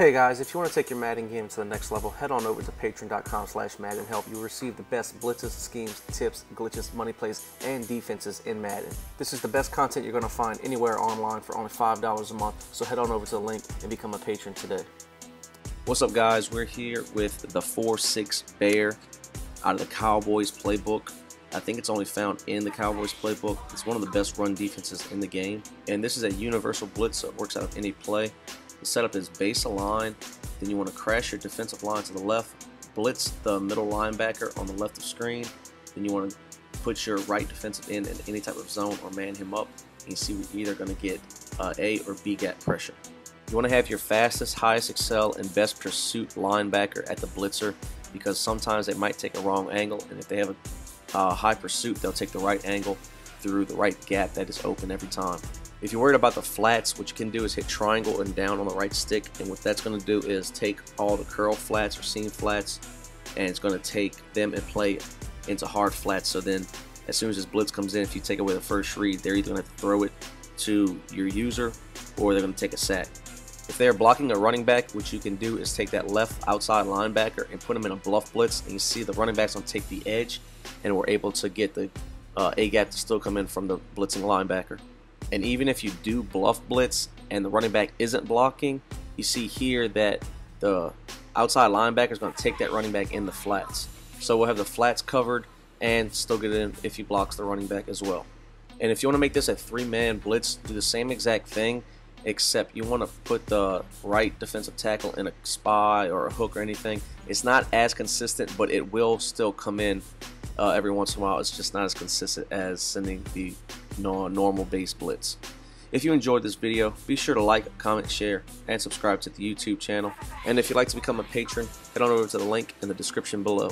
Hey guys, if you want to take your Madden game to the next level, head on over to patreon.com slash Madden Help. You'll receive the best blitzes, schemes, tips, glitches, money plays, and defenses in Madden. This is the best content you're going to find anywhere online for only $5 a month, so head on over to the link and become a patron today. What's up guys, we're here with the 4-6 Bear out of the Cowboys playbook. I think it's only found in the Cowboys playbook. It's one of the best run defenses in the game. And this is a universal blitz, so it works out of any play. The setup is base align, then you want to crash your defensive line to the left, blitz the middle linebacker on the left of screen, then you want to put your right defensive end in any type of zone or man him up, and you see we're either going to get uh, A or B gap pressure. You want to have your fastest, highest accel, and best pursuit linebacker at the blitzer because sometimes they might take a wrong angle, and if they have a uh, high pursuit, they'll take the right angle through the right gap that is open every time. If you're worried about the flats, what you can do is hit triangle and down on the right stick, and what that's going to do is take all the curl flats or seam flats, and it's going to take them and play into hard flats. So then, as soon as this blitz comes in, if you take away the first read, they're either going to have to throw it to your user, or they're going to take a sack. If they're blocking a running back, what you can do is take that left outside linebacker and put him in a bluff blitz, and you see the running back's to take the edge, and we're able to get the uh, A gap to still come in from the blitzing linebacker. And even if you do bluff blitz and the running back isn't blocking, you see here that the outside linebacker is going to take that running back in the flats. So we'll have the flats covered and still get in if he blocks the running back as well. And if you want to make this a three-man blitz, do the same exact thing, except you want to put the right defensive tackle in a spy or a hook or anything. It's not as consistent, but it will still come in uh, every once in a while. It's just not as consistent as sending the normal base blitz. If you enjoyed this video, be sure to like, comment, share, and subscribe to the YouTube channel. And if you'd like to become a patron, head on over to the link in the description below.